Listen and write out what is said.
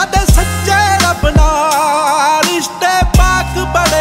ਸਾਡੇ ਸੱਚੇ ਰੱਬ ਨਾਲ ਰਿਸ਼ਤੇ ਪਾਕ ਬੜੇ